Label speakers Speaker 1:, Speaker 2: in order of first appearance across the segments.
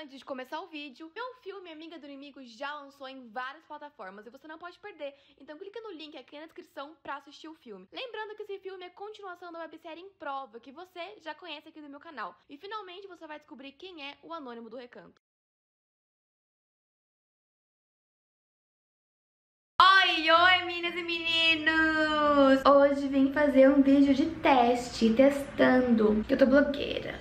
Speaker 1: Antes de começar o vídeo, meu filme Amiga do Inimigo já lançou em várias plataformas e você não pode perder, então clica no link aqui na descrição pra assistir o filme. Lembrando que esse filme é continuação da websérie Em Prova, que você já conhece aqui do meu canal. E finalmente você vai descobrir quem é o Anônimo do Recanto. Oi, oi meninas e meninos! Hoje vim fazer um vídeo de teste, testando que eu tô blogueira.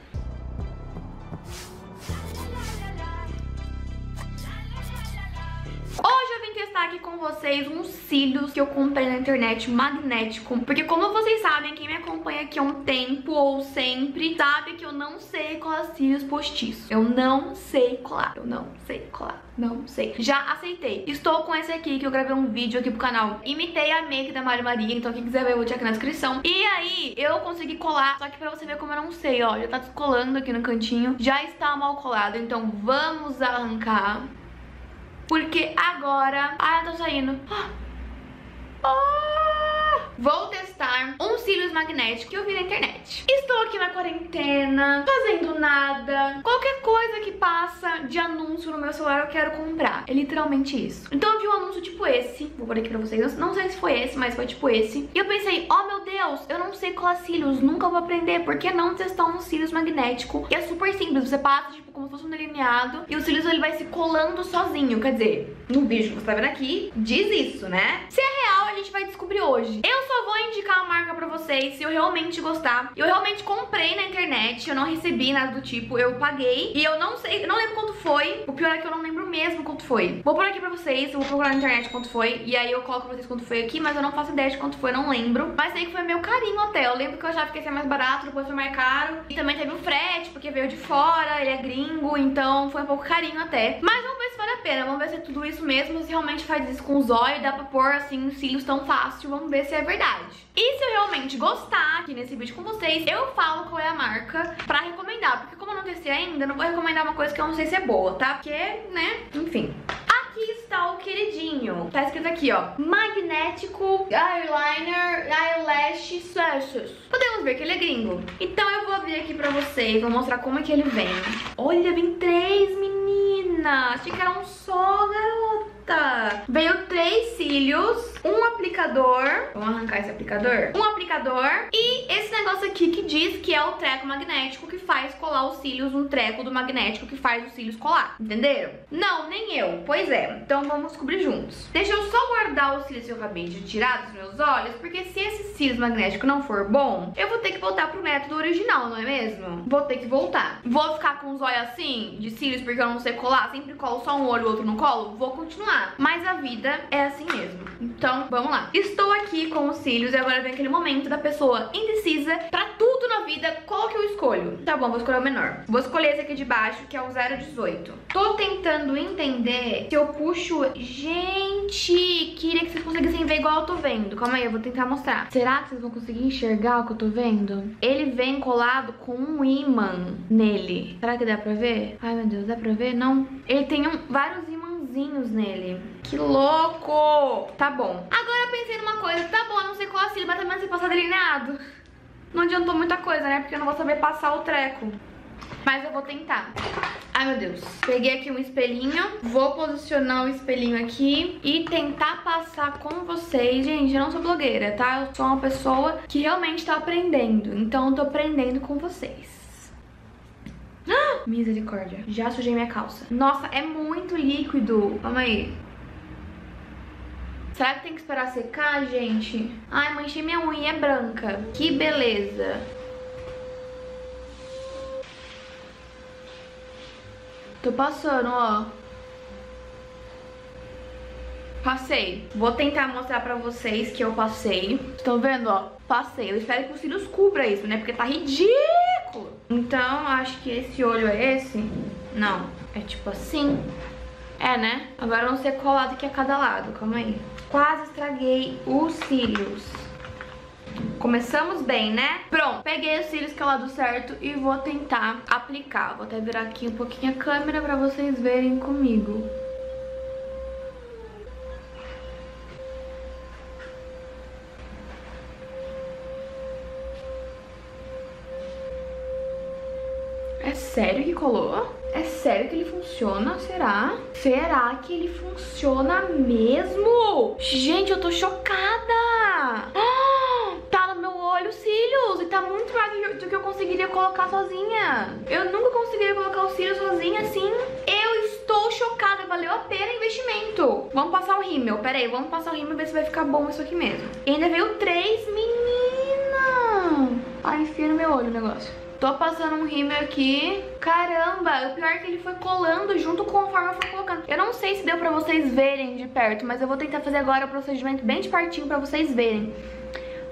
Speaker 1: Testar aqui com vocês uns cílios que eu comprei na internet magnético. Porque como vocês sabem, quem me acompanha aqui há um tempo ou sempre, sabe que eu não sei colar cílios postiços. Eu não sei colar. Eu não sei colar. Não sei. Já aceitei. Estou com esse aqui que eu gravei um vídeo aqui pro canal. Imitei a make da Mari Maria, então quem quiser ver eu vou te aqui na descrição. E aí, eu consegui colar, só que pra você ver como eu não sei, ó, já tá descolando aqui no cantinho. Já está mal colado, então vamos arrancar. Porque agora... Ah, eu tô saindo. Ah! Vou testar um cílios magnético que eu vi na internet. Estou aqui na quarentena, fazendo nada. Qualquer coisa que passa de anúncio no meu celular eu quero comprar. É literalmente isso. Então eu vi um anúncio tipo esse. Vou pôr aqui pra vocês. Não sei se foi esse, mas foi tipo esse. E eu pensei, oh meu Deus, eu não sei colar cílios. Nunca vou aprender. Por que não testar um cílios magnético? E é super simples. Você passa, tipo, como se fosse um delineado. E o cílios ele vai se colando sozinho. Quer dizer, no vídeo que você tá vendo aqui, diz isso, né? Se é real, gente vai descobrir hoje. Eu só vou indicar a marca pra vocês se eu realmente gostar. Eu realmente comprei na internet, eu não recebi nada do tipo, eu paguei. E eu não sei, não lembro foi. O pior é que eu não lembro mesmo quanto foi. Vou pôr aqui pra vocês, vou procurar na internet quanto foi. E aí eu coloco pra vocês quanto foi aqui, mas eu não faço ideia de quanto foi, não lembro. Mas sei que foi meu carinho até. Eu lembro que eu achava que ia ser mais barato, depois foi mais caro. E também teve o frete, porque veio de fora, ele é gringo, então foi um pouco carinho até. Mas vamos ver se vale a pena, vamos ver se é tudo isso mesmo, se realmente faz isso com os olhos, dá pra pôr assim os cílios tão fácil, vamos ver se é verdade. E se eu realmente gostar aqui nesse vídeo com vocês, eu falo qual é a marca pra recomendar, porque como eu não testei ainda, não vou recomendar uma coisa que eu não sei se é boa, tá? Porque, né, enfim aqui está o queridinho. Tá escrito aqui, ó. Magnético Eyeliner Eyelash Sessions. Podemos ver que ele é gringo. Então eu vou abrir aqui pra vocês, vou mostrar como é que ele vem. Olha, vem três, menina. Achei que era um só, garota. Veio três cílios, um aplicador. Vamos arrancar esse aplicador? Um aplicador e esse negócio aqui que diz que é o treco magnético que faz colar os cílios, um treco do magnético que faz os cílios colar. Entenderam? Não, nem eu. Pois é. Então vamos descobrir juntos. Deixa eu só guardar os cílios que eu acabei de tirar dos meus olhos, porque se esse cílios magnético não for bom, eu vou ter que voltar pro método original, não é mesmo? Vou ter que voltar. Vou ficar com os olhos assim, de cílios, porque eu não sei colar, sempre colo só um olho, o outro não colo? Vou continuar. Mas a vida é assim mesmo. Então vamos lá. Estou aqui com os cílios e agora vem aquele momento da pessoa indecisa pra tudo na vida, qual que eu escolho? Tá bom, vou escolher o menor. Vou escolher esse aqui de baixo, que é o 018. Tô tentando entender se eu puxo... Gente, queria que vocês conseguissem ver igual eu tô vendo. Calma aí, eu vou tentar mostrar. Será que vocês vão conseguir enxergar o que eu tô vendo? Ele vem colado com um imã nele. Será que dá pra ver? Ai, meu Deus, dá pra ver? Não. Ele tem um, vários nele. Que louco! Tá bom. Agora eu pensei numa coisa. Tá bom, não sei qual cílio, mas também não sei passar delineado. Não adiantou muita coisa, né? Porque eu não vou saber passar o treco. Mas eu vou tentar. Ai, meu Deus. Peguei aqui um espelhinho. Vou posicionar o espelhinho aqui e tentar passar com vocês. Gente, eu não sou blogueira, tá? Eu sou uma pessoa que realmente tá aprendendo. Então eu tô aprendendo com vocês. Misericórdia. Já sujei minha calça. Nossa, é muito líquido. Calma aí. Será que tem que esperar secar, gente? Ai, manchei minha unha, é branca. Que beleza. Tô passando, ó. Passei. Vou tentar mostrar pra vocês que eu passei. Estão vendo, ó? Passei. Eu espero que os cílios cubra isso, né? Porque tá ridículo. Então, acho que esse olho é esse. Não. É tipo assim. É, né? Agora vamos ser colado aqui a cada lado. Calma aí. Quase estraguei os cílios. Começamos bem, né? Pronto, peguei os cílios que é o lado certo e vou tentar aplicar. Vou até virar aqui um pouquinho a câmera pra vocês verem comigo. Sério que colou? É sério que ele funciona? Será? Será que ele funciona mesmo? Gente, eu tô chocada! Ah, tá no meu olho cílios e tá muito mais do que eu conseguiria colocar sozinha. Eu nunca conseguiria colocar os cílios sozinha assim. Eu estou chocada, valeu a pena o investimento. Vamos passar o rímel, pera aí, vamos passar o rímel e ver se vai ficar bom isso aqui mesmo. E ainda veio três, menina! Ai, enfia no meu olho o negócio. Tô passando um rímel aqui. Caramba, o pior é que ele foi colando junto conforme eu fui colocando. Eu não sei se deu pra vocês verem de perto, mas eu vou tentar fazer agora o procedimento bem de pertinho pra vocês verem.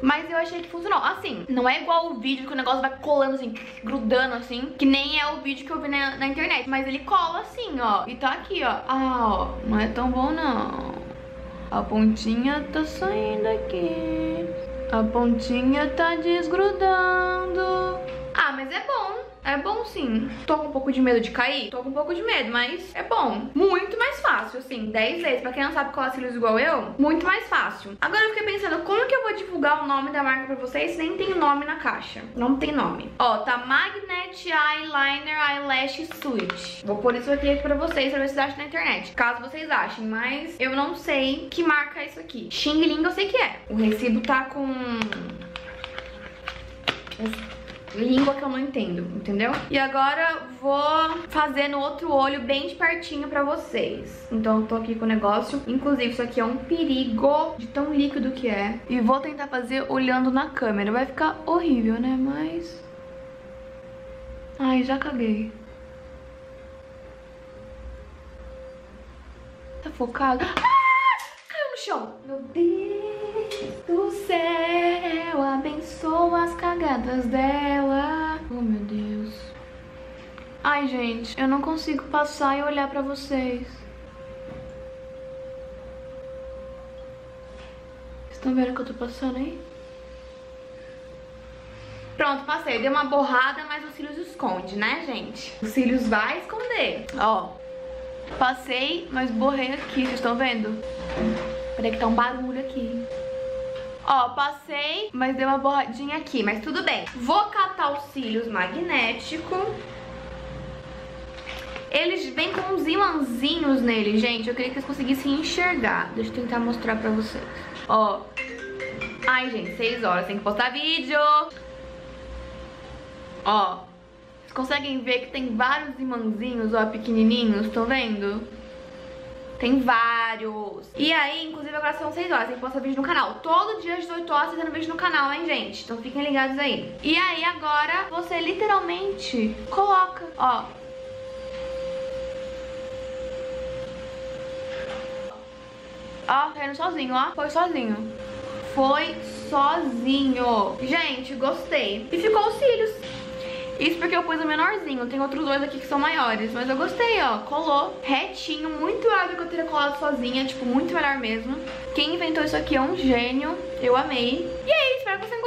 Speaker 1: Mas eu achei que funcionou. Assim, não é igual o vídeo que o negócio vai colando assim, grudando assim. Que nem é o vídeo que eu vi na, na internet. Mas ele cola assim, ó. E tá aqui, ó. Ah, ó. Não é tão bom, não. A pontinha tá saindo aqui. A pontinha tá desgrudando. Ah, mas é bom. É bom sim. Tô com um pouco de medo de cair? Tô com um pouco de medo, mas é bom. Muito mais fácil, assim, 10 vezes. Pra quem não sabe colar cílios igual eu, muito mais fácil. Agora eu fiquei pensando, como que eu vou divulgar o nome da marca pra vocês nem tem nome na caixa? Não tem nome. Ó, tá Magnet Eyeliner Eyelash Suite. Vou pôr isso aqui, pra vocês, pra ver se acham na internet. Caso vocês achem, mas eu não sei que marca é isso aqui. Xing Ling eu sei que é. O recibo tá com língua que eu não entendo, entendeu? E agora vou fazer no outro olho bem de pertinho pra vocês. Então eu tô aqui com o negócio. Inclusive isso aqui é um perigo de tão líquido que é. E vou tentar fazer olhando na câmera. Vai ficar horrível, né? Mas... Ai, já caguei. Tá focado? Ah! Caiu no chão. Meu Deus as cagadas dela. Oh, meu Deus. Ai, gente, eu não consigo passar e olhar pra vocês. Estão vendo que eu tô passando aí? Pronto, passei. Deu uma borrada, mas os cílios esconde, né, gente? Os cílios vai esconder. Ó, passei, mas borrei aqui, vocês estão vendo? Peraí que tá um barulho aqui. Ó, passei, mas deu uma borradinha aqui, mas tudo bem. Vou catar os cílios magnético. Eles vêm com uns imãzinhos nele, gente. Eu queria que vocês conseguissem enxergar. Deixa eu tentar mostrar pra vocês. Ó. Ai, gente, 6 horas. Tem que postar vídeo. Ó. Vocês conseguem ver que tem vários imãzinhos, ó, pequenininhos. Estão vendo? Tem vários. E aí, inclusive, agora são 6 horas, tem que postar vídeo no canal. Todo dia às 18 horas tendo vídeo no canal, hein, gente? Então fiquem ligados aí. E aí, agora, você literalmente coloca, ó. Ó, tá indo sozinho, ó. Foi sozinho. Foi sozinho. Gente, gostei. E ficou os cílios. Isso porque eu pus o menorzinho, tem outros dois aqui que são maiores, mas eu gostei, ó, colou retinho, muito do que eu teria colado sozinha, tipo, muito melhor mesmo. Quem inventou isso aqui é um gênio, eu amei. E é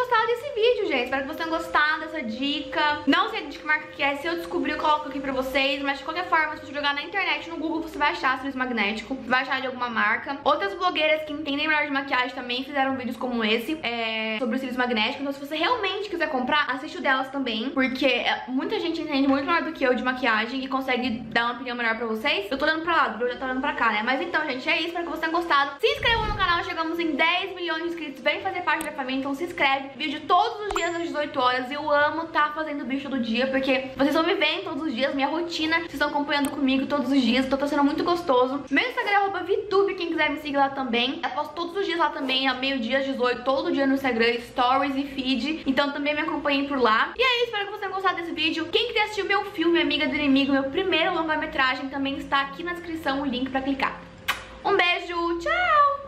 Speaker 1: gostado desse vídeo, gente, espero que vocês tenham gostado dessa dica. Não sei de que marca que é, se eu descobrir eu coloco aqui pra vocês, mas de qualquer forma, se você jogar na internet, no Google, você vai achar cílios magnético, vai achar de alguma marca. Outras blogueiras que entendem melhor de maquiagem também fizeram vídeos como esse, é, sobre os cílios magnéticos, então se você realmente quiser comprar, assiste o delas também, porque é, muita gente entende muito melhor do que eu de maquiagem e consegue dar uma opinião melhor pra vocês. Eu tô olhando pra lá, o já tá olhando pra cá, né? Mas então, gente, é isso. Espero que vocês tenham gostado. Se inscrevam no canal, chegamos em 10 milhões de inscritos. Vem fazer parte da família, então se inscreve. Vídeo todos os dias às 18 horas. Eu amo tá fazendo bicho do dia, porque vocês estão me vendo todos os dias, minha rotina. Vocês estão acompanhando comigo todos os dias. Então tá sendo muito gostoso. Meu Instagram é VTube, quem quiser me seguir lá também. Eu posto todos os dias lá também, a meio-dia, às 18, todo dia no Instagram, stories e feed. Então também me acompanhem por lá. E é isso, espero que vocês tenham gostado desse vídeo. Quem quiser assistir o meu filme Amiga do Inimigo, meu primeiro longa-metragem, também está aqui na descrição o link pra clicar. Um beijo, tchau!